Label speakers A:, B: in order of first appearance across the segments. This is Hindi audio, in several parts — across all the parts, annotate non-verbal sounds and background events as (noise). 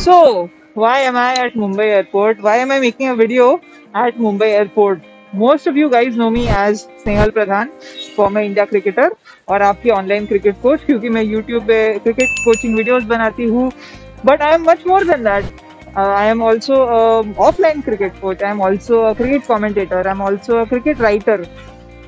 A: So, why am I at Mumbai airport? Why am I making a video at Mumbai airport? Most of you guys know me as Snehal Pradhan, former India cricketer और आपकी ऑनलाइन क्रिकेट कोच क्योंकि मैं यूट्यूब पे क्रिकेट कोचिंग वीडियोस बनाती हूँ। But I am much more than that I am also offline cricket coach I am also cricket commentator I am also cricket writer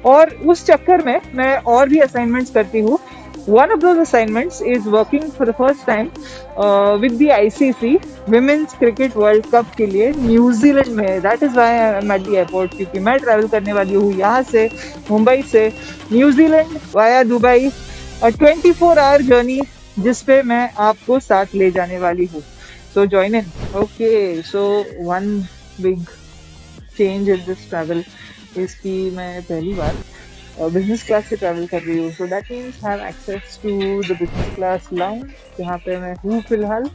A: और उस चक्कर में मैं और भी असाइनमेंट्स करती हूँ। One of those assignments is working for the first time uh, with the ICC Women's Cricket World Cup के लिए न्यूजीलैंड में that is why I am at the airport क्योंकि मैं ट्रैवल करने वाली हूँ यहाँ से मुंबई से न्यूजीलैंड वाया दुबई और 24 फोर आवर जर्नी जिस पे मैं आपको साथ ले जाने वाली हूँ. So join in okay so one big change in this travel इसकी मैं पहली बार बिज़नेस क्लास से ट्रैवल कर रही हूँ. So that means have access to the business class lounge जहाँ पे मैं हूँ फ़िलहाल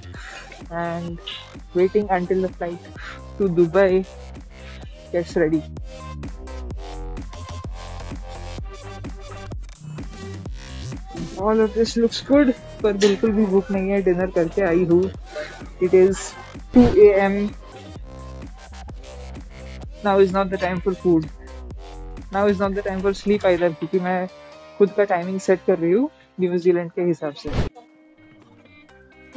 A: and waiting until the flight to Dubai gets ready all of this looks good पर बिल्कुल भी भूख नहीं है. डिनर करके आई हूँ. It is 2 A M now is not the time for food now is not the time for sleep either क्योंकि मैं खुद का टाइमिंग सेट कर रही हूँ न्यूजीलैंड के हिसाब से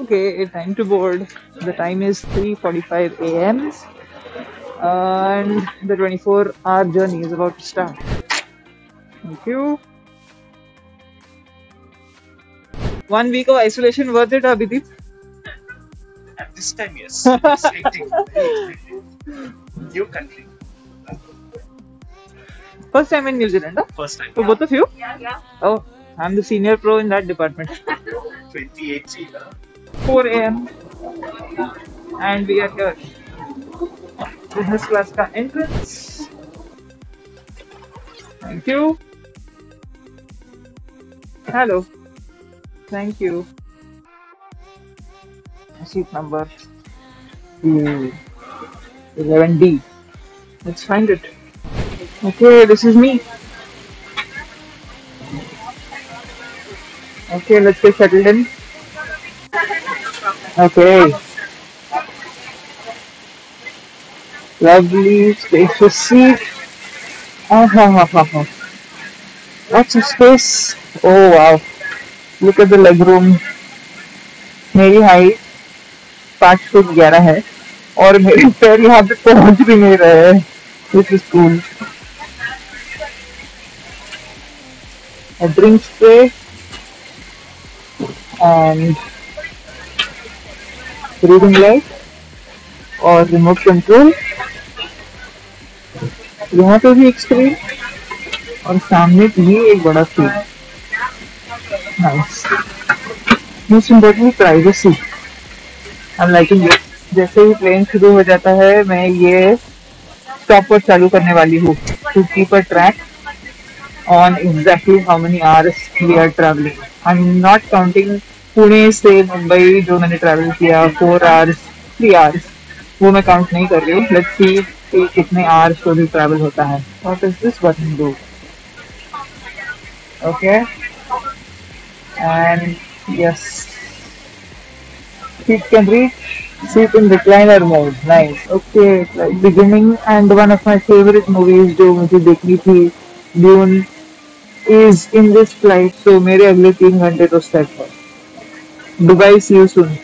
A: okay time to board the time is 3:45 a.m. and the 24 hour journey is about to start thank you one week of isolation worth it abhidip
B: At this time, yes. New country.
A: First time in new zealand huh?
B: First time.
A: for both of you
C: Yeah, yeah.
A: oh i'm the senior pro in that department
B: 2018. huh?
A: 4 a.m. and we are here. Business class ka entrance. Thank you. Hello. Thank you. Seat number hmm, 11D. Let's find it. Okay, this is me. Okay, let's get settled in. Okay. Lovely, spacious seat. Ah, ha, ha, ha, ha. Lots of space. Oh, wow. Look at the leg room. मेरी हाइट पाँच फुट ग्यारह है और मेरे पैर यहाँ पे पहुँच भी नहीं रहे हैं which is drink spray and reading light और रिमोट कंट्रोल यहाँ पे भी एक स्क्रीन और सामने भी एक बड़ा screen nice most important privacy I am liking जैसे ही प्लेन शुरू हो जाता है, मैं ये स्टॉप पर चालू करने वाली हूँ। To keep a track on exactly how many hours we are traveling. I'm not counting Pune से मुंबई जो मैंने ट्रैवल किया फोर आवर्स थ्री आवर्स वो मैं काउंट नहीं कर रही हूँ लेट्स सी कि कितने आवर्स भी ट्रैवल होता है what is this button do okay and yes seat can reach in recliner mode nice okay like beginning and one of my favorite movies जो मुझे देखनी थी Dune is in this flight so मेरे अगले तीन घंटे तो सेट है Dubai see you soon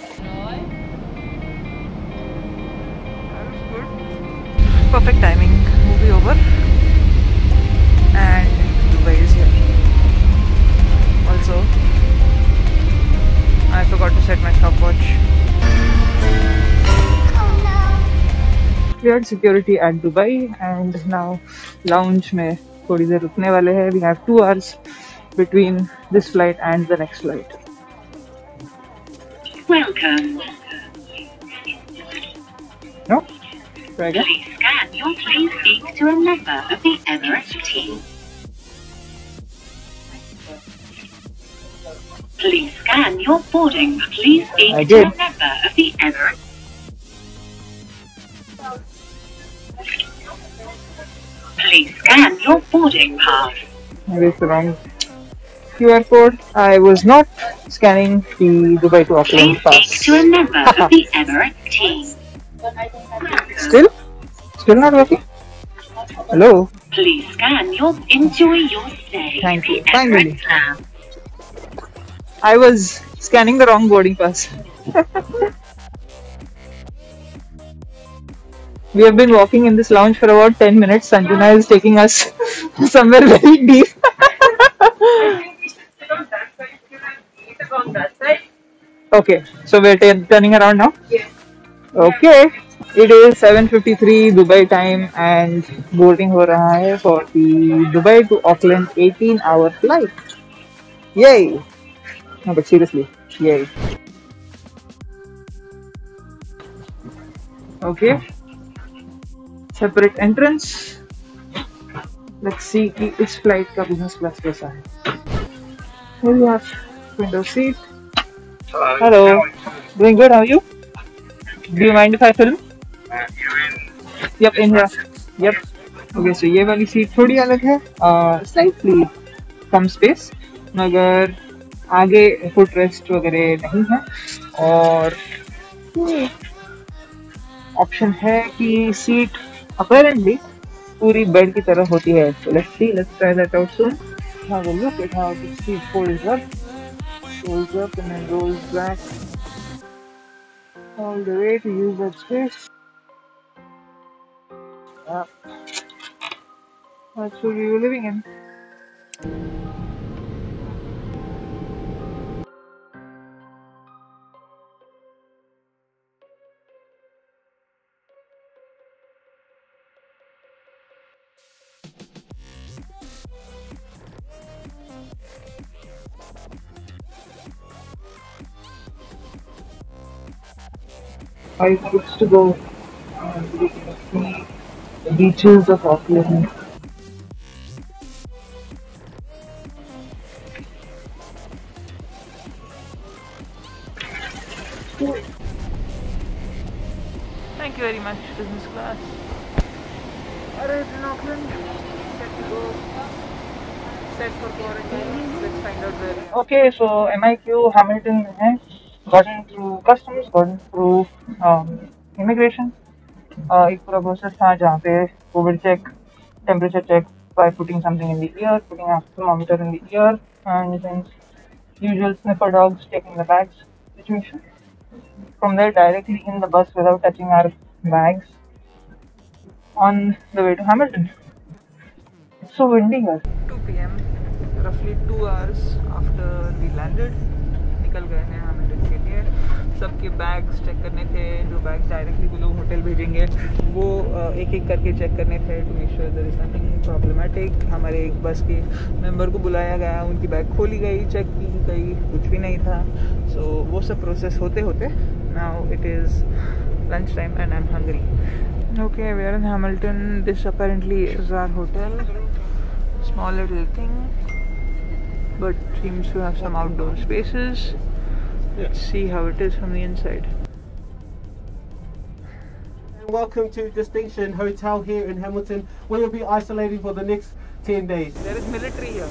A: perfect timing movie over and Dubai is here also I forgot to set my stopwatch cleared security at Dubai and now lounge में थोड़ी देर रुकने वाले हैं we have two hours between this flight and the next flight
D: Welcome.
A: no try again
D: Please scan your plane seat to a member of the Emirates team. Please scan your boarding please seat
A: I
D: to
A: did.
D: a member of the Emirates. Please scan your boarding pass.
A: it's the wrong QR code. I was not scanning the Dubai to Auckland
D: Please speak to a member of the (laughs) Emirates team.
A: Still? Still not working? Hello?
D: Please scan your enjoy your stay.
A: Thank you. Finally. I was scanning the wrong boarding pass. (laughs) we have been walking in this lounge for about 10 minutes. Sanjana is taking us (laughs) somewhere very deep. okay, so we're t- turning around now?
C: Yes.
A: Okay. It is 7:53 Dubai time and boarding हो रहा है for the Dubai to Auckland 18 hour flight. Yay! No, but seriously, yay. Okay. Separate entrance. Let's see कि इस flight का business class कैसा है. Here we have window seat. Hello. Hello. Doing good. How are you? Do you mind if I film? Yep, in here. Yep. Okay, so ये वाली सीट थोड़ी अलग है स्लाइटली कम स्पेस मगर आगे फुट रेस्ट वगैरह नहीं है और ऑप्शन है कि सीट अपेरेंटली पूरी बेड की तरह होती है so let's see let's try that out soon have a look at how the seat folds up folds up and then rolls back all the way to use that space yeah. That's what we were living in. Five trips to go. And we can see the beaches of Auckland. Thank you very much, business class. Arrived in Auckland. Set to go. Set for quarantine. Let's find out where. Okay, so MIQ Hamilton है. Customs, gotten through um, immigration. Uh, एक पूरा प्रोसेस था जहाँ पे covid check temperature check putting something in the ear, putting a thermometer in the ear, and then usual sniffer dogs taking the bags situation. From there, directly in the bus without touching our bags on the way to Hamilton. It's so windy here. 2 p.m. roughly 2 hours after we landed. निकल गए हैं हैमिल्टन सबके बैग्स चेक करने थे जो बैग्स डायरेक्टली वो लोग होटल भेजेंगे वो एक एक करके चेक करने थे to make sure there is nothing problematic हमारे एक बस के मेंबर को बुलाया गया उनकी बैग खोली गई चेक की गई कुछ भी नहीं था। सो so, वो सब प्रोसेस होते होते now it is lunch time and I am hungry okay we are in Hamilton this apparently is our hotel small little thing but seems to have some outdoor spaces. let's see how it is from the inside
E: Welcome to Distinction Hotel here in Hamilton, where you'll be isolating for the next 10 days.
A: there is military here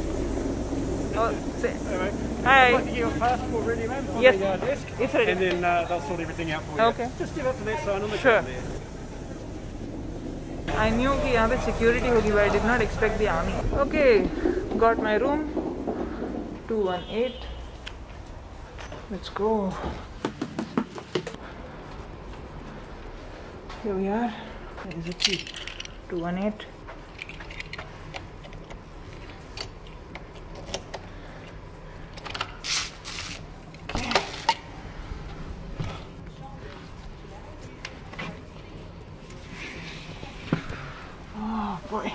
A: oh, say,
F: Anyway,
A: hi
F: I'd like to get your passport ready, man, on
A: Yes.
F: the uh, desk.
A: It's ready.
F: And then uh, they'll sort everything out for you.
A: Okay.
F: Just give it to that sign on the
A: Sure.
F: ground there.
A: I knew कि यहाँ पे security होगी but I did not expect the army. Okay, got my room. 218. Let's go. Here we are. Where is the key? 218. Okay. Oh boy.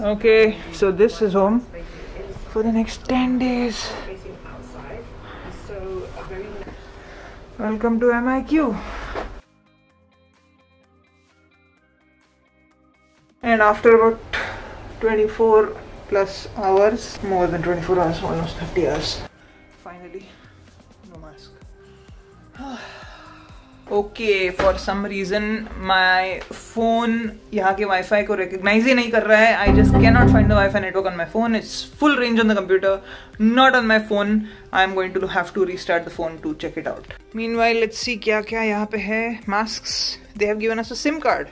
A: Okay, so this is home for the next 10 days. Welcome to MIQ. And after about 24 plus hours, more than 24 hours, almost 30 hours, finally, no mask. (sighs) Okay for some reason my phone यहाँ के वाईफाई को रिकग्नाइज ही नहीं कर रहा है. I just can not find the wifi network on my phone it's full range on the computer not on my phone I am going to have to restart the phone to check it out mean let's see क्या क्या यहाँ पे है. Mask they have given us a SIM card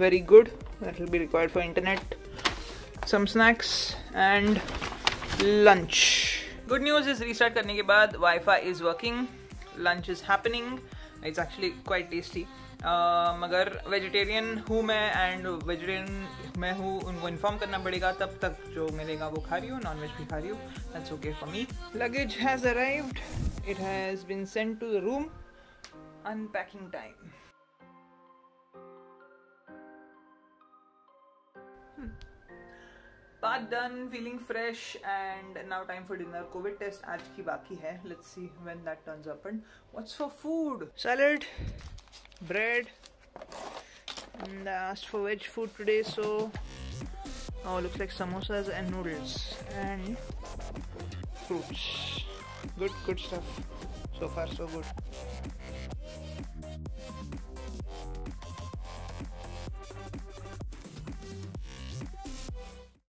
A: very good. That will be required for internet. Some snacks and lunch. Good news is restart करने के बाद wi-fi is working. Lunch is happening. It's actually quite uh, मगर वेजिटेरियन हूँ मैं एंड वेजिटेरियन मैं हूँ उनको इन्फॉर्म करना पड़ेगा तब तक जो मिलेगा वो खा रही हूँ नॉन वेज भी खा रही हूँ. That's okay for me luggage has arrived it has been sent to the room unpacking time bath done feeling fresh and now time for dinner covid test aaj ki baki hai let's see when that turns up and what's for food salad bread and I asked for veg food today so oh looks like samosas and noodles and fruits good good stuff so far so good